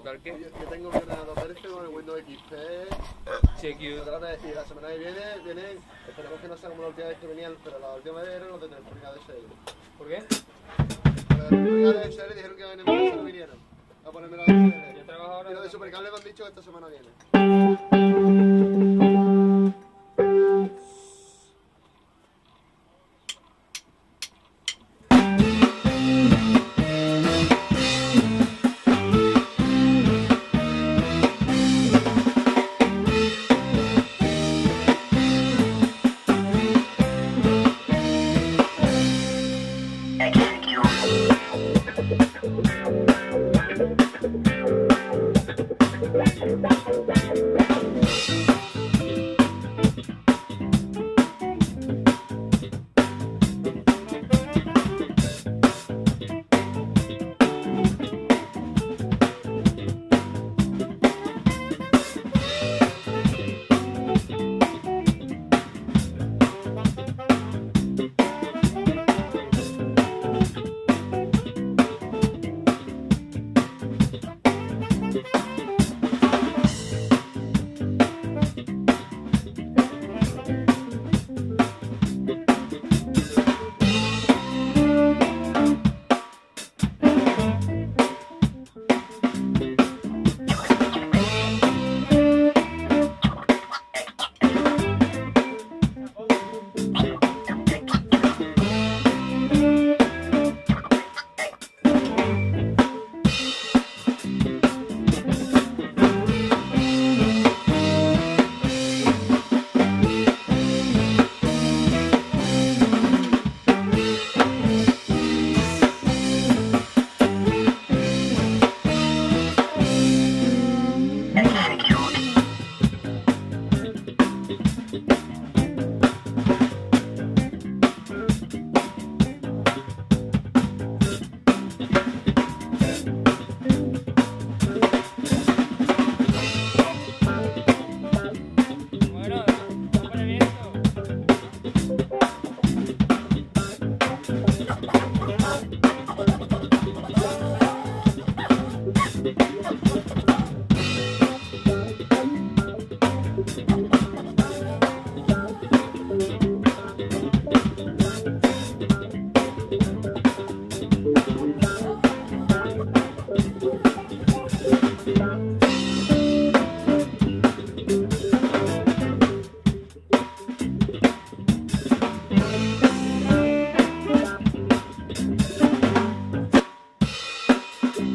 ¿Ejecutar qué? Yo, yo tengo mi ordenador verde con el Windows XP. CQ. Y la semana que viene vienen, esperemos que no sea como la última vez que venían, pero la última vez eran los de Telefónica DSL. ¿Por qué? Los de Telefónica DSL dijeron que venían, pero no vinieron. A ponerme la DSL. Y los de Supercable me han dicho que esta semana viene.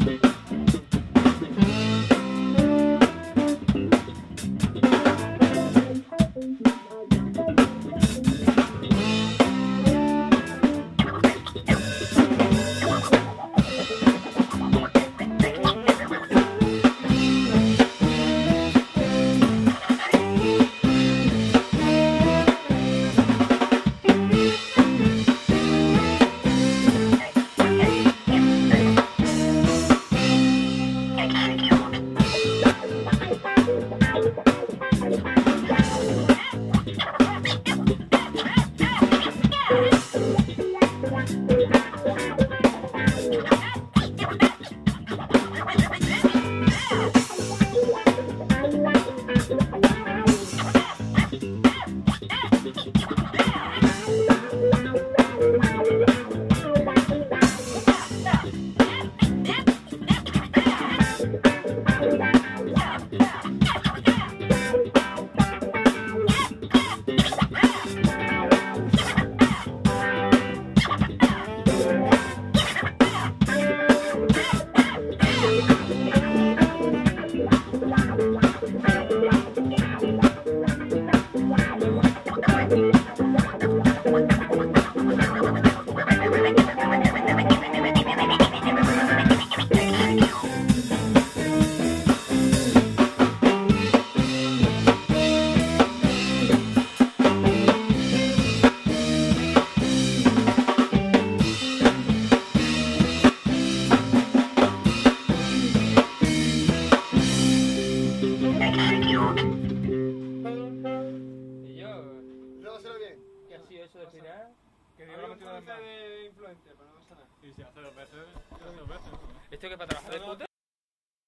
Y yo, bien. ¿qué ha sido eso de final? Que digo la de influencia, pero no pasa nada. Y si hace dos veces, hace dos veces. ¿Esto que para trabajar de puta?